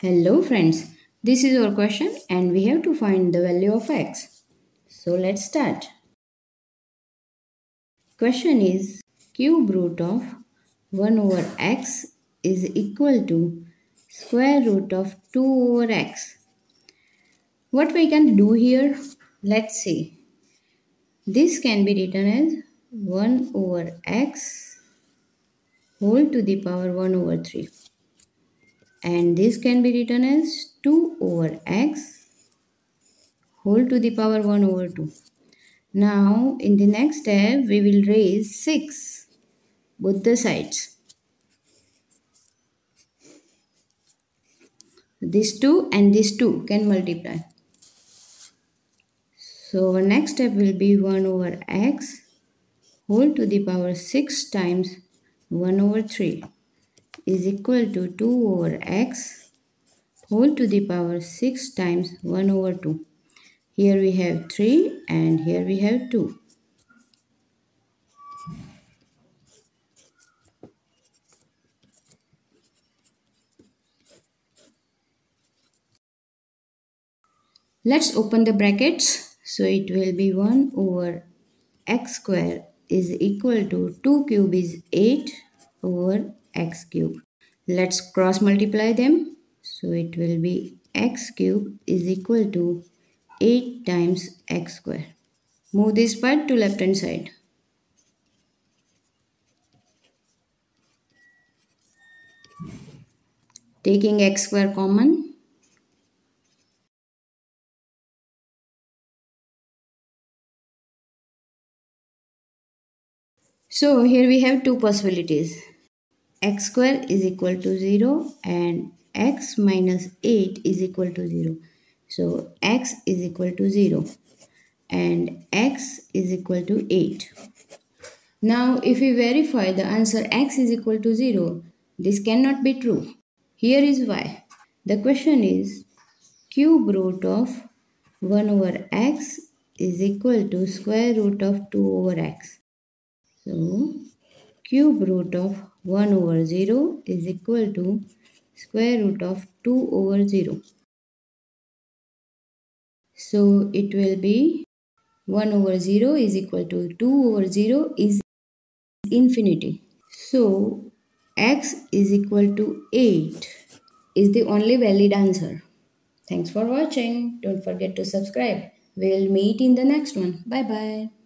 Hello friends, this is our question and we have to find the value of x. So let's start. Question is cube root of 1 over x is equal to square root of 2 over x. What we can do here? Let's see. This can be written as 1 over x whole to the power 1 over 3 and this can be written as 2 over x whole to the power 1 over 2. Now in the next step we will raise 6 both the sides. This 2 and this 2 can multiply. So our next step will be 1 over x whole to the power 6 times 1 over 3 is equal to 2 over x whole to the power 6 times 1 over 2. Here we have 3 and here we have 2. Let's open the brackets. So it will be 1 over x square is equal to 2 cube is 8 over x cube. Let's cross multiply them. So it will be x cube is equal to 8 times x square. Move this part to left hand side. Taking x square common. So here we have two possibilities x square is equal to 0 and x minus 8 is equal to 0. So x is equal to 0 and x is equal to 8. Now if we verify the answer x is equal to 0, this cannot be true. Here is why. The question is cube root of 1 over x is equal to square root of 2 over x. So cube root of 1 over 0 is equal to square root of 2 over 0. So it will be 1 over 0 is equal to 2 over 0 is infinity. So x is equal to 8 is the only valid answer. Thanks for watching. Don't forget to subscribe. We'll meet in the next one. Bye bye.